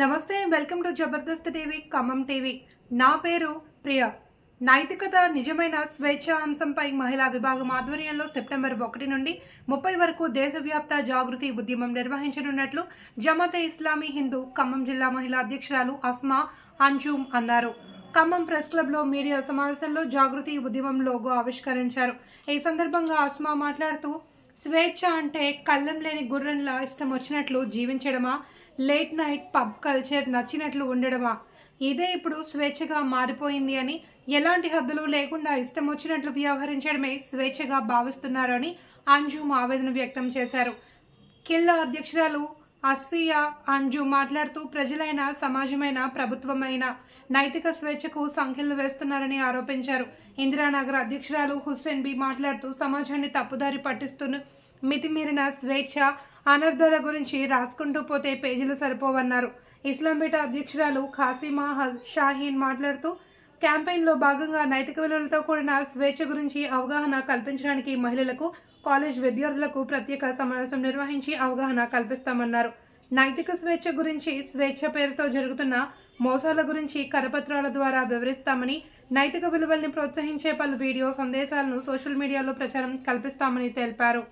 నమస్తే welcome to Jabardasth TV Khammam TV. నా పేరు ప్రియ. నైతికత నిజమైన స్వేచ్ఛ అంశంపై మహిళా విభాగం ఆధ్వర్యంలో సెప్టెంబర్ ఒకటి నుండి ముప్పై వరకు దేశవ్యాప్త జాగృతి ఉద్యమం నిర్వహించనున్నట్లు జమాతే ఇస్లామీ హిందూ ఖమ్మం జిల్లా మహిళా అధ్యక్షురాలు అస్మా అంజూమ్ అన్నారు. ఖమ్మం ప్రెస్ క్లబ్లో మీడియా సమావేశంలో జాగృతి ఉద్యమం లోగో ఆవిష్కరించారు. ఈ సందర్భంగా అస్మా మాట్లాడుతూ స్వేచ్ఛ అంటే కళ్ళం లేని గుర్రంలా ఇష్టం వచ్చినట్లు జీవించడమా? లేట్ నైట్ పబ్ కల్చర్ నచ్చినట్లు ఉండడమా? ఇదే ఇప్పుడు స్వేచ్ఛగా మారిపోయింది అని ఎలాంటి హద్దులు లేకుండా ఇష్టం వచ్చినట్లు వ్యవహరించడమే స్వేచ్ఛగా భావిస్తున్నారు అని అంజుమ్ ఆవేదన వ్యక్తం చేశారు. కిల్లా అధ్యక్షురాలు అస్ఫియా అంజు మాట్లాడుతూ ప్రజలైన సమాజమైన ప్రభుత్వమైన నైతిక స్వేచ్ఛకు సంఖ్యలు వేస్తున్నారని ఆరోపించారు. ఇందిరానగర్ అధ్యక్షురాలు హుస్సేన్ బి మాట్లాడుతూ సమాజాన్ని తప్పుదారి పట్టిస్తున్న మితిమీరిన స్వేచ్ఛ అనర్థాల గురించి రాసుకుంటూ పోతే పేజీలు సరిపోవన్నారు. ఇస్లాంపేట అధ్యక్షురాలు ఖాసిమా హజ్ షాహీన్ మాట్లాడుతూ క్యాంపెయిన్లో భాగంగా నైతిక విలువలతో కూడిన స్వేచ్ఛ గురించి అవగాహన కల్పించడానికి మహిళలకు కాలేజ్ విద్యార్థులకు ప్రత్యేక సమావేశం నిర్వహించి అవగాహన కల్పిస్తామన్నారు. నైతిక స్వేచ్ఛ గురించి స్వేచ్ఛ పేరుతో జరుగుతున్న మోసాల గురించి కరపత్రాల ద్వారా వివరిస్తామని నైతిక విలువల్ని ప్రోత్సహించే పలు వీడియో సందేశాలను సోషల్ మీడియాలో ప్రచారం కల్పిస్తామని తెలిపారు.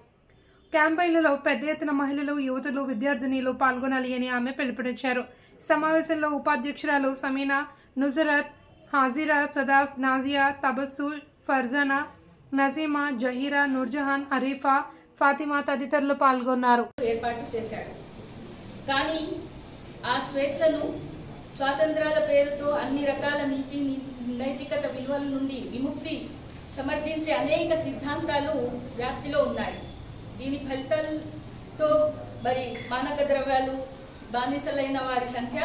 క్యాంపెయిన్లలో పెద్ద ఎత్తున మహిళలు యువతులు విద్యార్థినిలు పాల్గొనాలి అని ఆమె పిలుపునిచ్చారు. సమావేశంలో ఉపాధ్యక్షురాలు సమీనా నుజరత్ హాజిరా సదాఫ్ నాజియా తబస్సు ఫర్జానా నజీమా జహీరా నూర్జహాన్ అరీఫా ఫాతిమా తదితరులు పాల్గొన్నారు. ఏర్పాటు చేశాడు. కానీ ఆ స్వేచ్ఛను స్వాతంత్రాల పేరుతో అన్ని రకాల నీతి నైతికత విలువల నుండి విముక్తి సమర్థించే అనేక సిద్ధాంతాలు వ్యాప్తిలో ఉన్నాయి. దీని ఫలితాలతో మరి మానక ద్రవ్యాలు బానిసలైన వారి సంఖ్య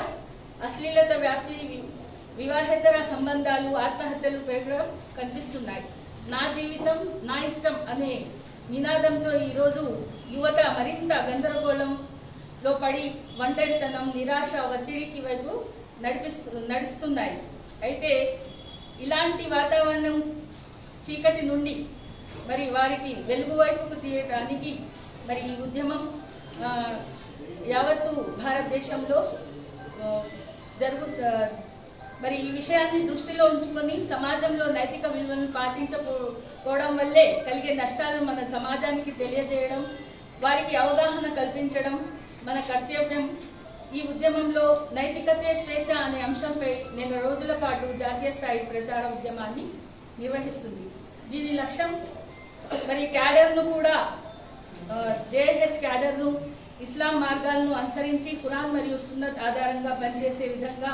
అశ్లీలత వ్యాప్తి వివాహేతర సంబంధాలు ఆత్మహత్యలు పెరగడం కనిపిస్తున్నాయి. నా జీవితం నా ఇష్టం అనే నినాదంతో ఈరోజు యువత మరింత గందరగోళంలో పడి ఒంటరితనం నిరాశ ఒత్తిడికి వైపు నడిపిస్తు నడుస్తున్నాయి. అయితే ఇలాంటి వాతావరణం చీకటి నుండి మరి వారికి వెలుగు వైపుకు తీయడానికి మరి ఈ ఉద్యమం యావత్తు భారతదేశంలో ఆ, జరుగు మరి ఈ విషయాన్ని దృష్టిలో ఉంచుకొని సమాజంలో నైతిక విలువలను పాటించకపోవడం వల్లే కలిగే నష్టాలను మన సమాజానికి తెలియజేయడం వారికి అవగాహన కల్పించడం మన కర్తవ్యం. ఈ ఉద్యమంలో నైతికతే స్వేచ్ఛ అనే అంశంపై నెల రోజుల పాటు జాతీయ స్థాయి ప్రచార ఉద్యమాన్ని నిర్వహిస్తుంది. దీని లక్ష్యం మరి క్యాడర్ను కూడా జేహెచ్ క్యాడర్ను ఇస్లాం మార్గాలను అనుసరించి ఖురాన్ మరియు సున్నత్ ఆధారంగా పనిచేసే విధంగా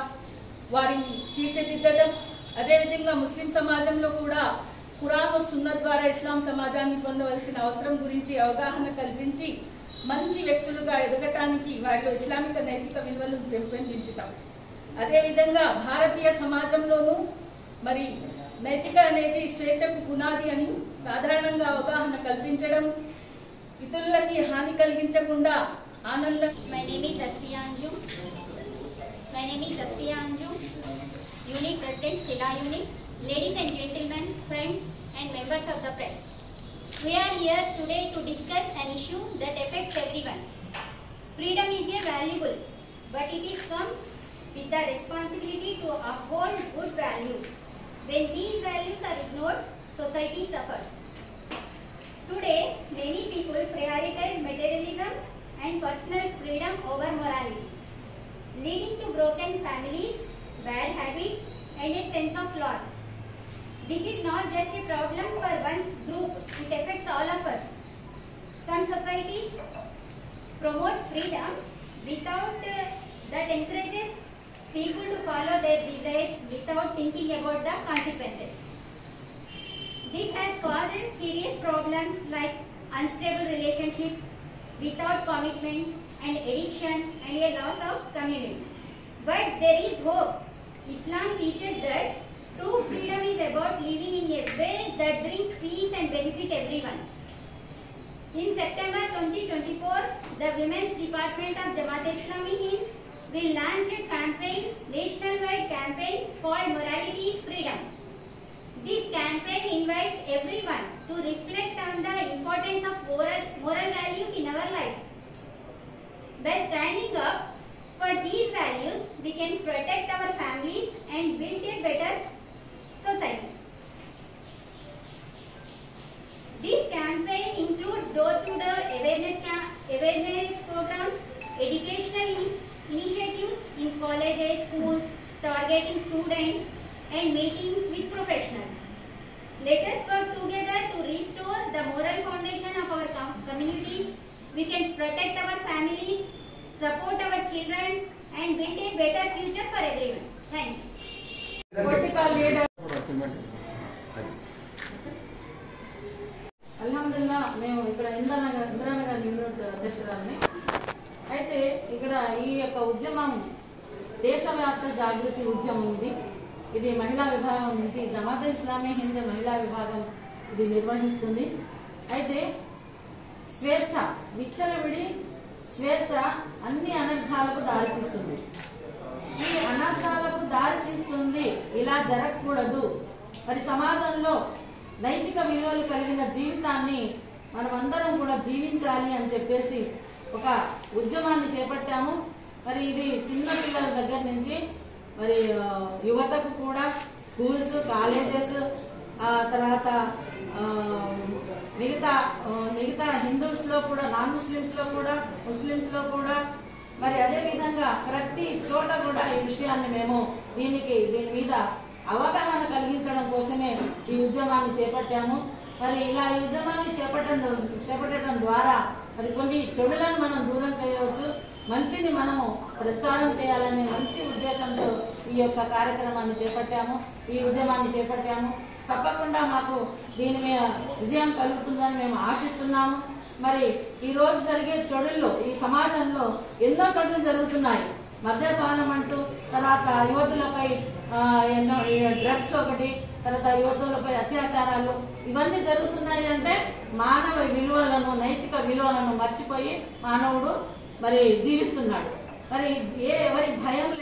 వారిని తీర్చిదిద్దడం. అదేవిధంగా ముస్లిం సమాజంలో కూడా ఖురాన్ సున్న ద్వారా ఇస్లాం సమాజాన్ని పొందవలసిన అవసరం గురించి అవగాహన కల్పించి మంచి వ్యక్తులుగా ఎదగటానికి వారిలో ఇస్లామిక నైతిక విలువలను పెంపొందించటం అదేవిధంగా భారతీయ సమాజంలోనూ మరి నైతిక అనేది స్వేచ్ఛకు పునాది అని సాధారణంగా అవగాహన కల్పించడం ఇతరులకి హాని కలిగించకుండా ఆనందం My name is Asfiya Anju, Unit President, Kila Unit. Ladies and gentlemen, friends and members of the press. We are here today to discuss an issue that affects everyone. Freedom is a valuable, but it is comes with the responsibility to uphold good values. When these values are ignored, society suffers. Today, many people prioritize materialism and personal freedom over morality, leading to broken families, bad habits, and a sense of loss. This is not just a problem for one group, it affects all of us. Some societies promote freedom without uh, that encourages people to follow their desires without thinking about the consequences. This has caused serious problems like unstable relationships, without commitment and addiction and a loss of community. But there is hope. Islam teaches that true freedom is about living in a way that brings peace and benefit everyone. In September 2024, the Women's Department of Jamaat Islami Hind will launch a campaign, nationwide campaign called Morality is Freedom. This campaign invites everyone to reflect on the importance of moral, moral values in our lives. By standing up for these values, we can protect our families and build a better society. This campaign includes door-to-door awareness, awareness programs, educational ini- initiatives in colleges, schools, targeting students, and meetings with professionals. Let us work together to restore the moral foundation of our com- communities. We can protect our families, support our children, and build a better future for everyone. Thank you. అల్హమ్దుల్లా మేము ఇక్కడ Indranagar Indranagar unit అధ్యక్షురాలని అయితే ఇక్కడ ఈ యొక్క ఉద్యమం దేశవ్యాప్త జాగృతి ఉద్యమం ఇది ఇది మహిళా విభాగం నుంచి జమాత్ ఇస్లామీ హింద్ మహిళా విభాగం ఇది నిర్వహిస్తుంది అయితే స్వేచ్ఛ విచ్చలవిడి స్వేచ్ఛ అన్ని అనర్థాలకు దారితీస్తుంది. ఈ అనర్థాలకు దారితీస్తుంది ఇలా జరగకూడదు. మరి సమాజంలో నైతిక విలువలు కలిగిన జీవితాన్ని మనమందరం కూడా జీవించాలి అని చెప్పేసి ఒక ఉద్యమాన్ని చేపట్టాము. మరి ఇది చిన్నపిల్లల దగ్గర నుంచి మరి యువతకు కూడా స్కూల్స్ కాలేజెస్ ఆ, తర్వాత కూడా నాన్ ముస్లిమ్స్లో కూడా ముస్లిమ్స్లో కూడా. మరి అదే విధంగా ప్రతి చోట కూడా ఈ విషయాన్ని మేము దీనికి దీని మీద అవగాహన కలిగించడం కోసమే ఈ ఉద్యమాన్ని చేపట్టాము. మరి ఇలా ఈ ఉద్యమాన్ని చేపట్టడం చేపట్టడం ద్వారా మరి కొన్ని చెడులను మనం దూరం చేయవచ్చు. మంచిని మనము ప్రసారం చేయాలనే మంచి ఉద్దేశంతో ఈ యొక్క కార్యక్రమాన్ని చేపట్టాము. ఈ ఉద్యమాన్ని చేపట్టాము. తప్పకుండా మాకు దీని మీద విజయం కలుగుతుందని మేము ఆశిస్తున్నాము. మరి ఈ రోజు జరిగే చెడుల్లో ఈ సమాజంలో ఎన్నో చెడులు జరుగుతున్నాయి. మద్యపానం అంటూ తర్వాత యువతులపై ఎన్నో డ్రగ్స్ ఒకటి తర్వాత యువతులపై అత్యాచారాలు ఇవన్నీ జరుగుతున్నాయి అంటే మానవ విలువలను నైతిక విలువలను మర్చిపోయి మానవుడు మరి జీవిస్తున్నాడు. మరి ఏ ఎవరి భయం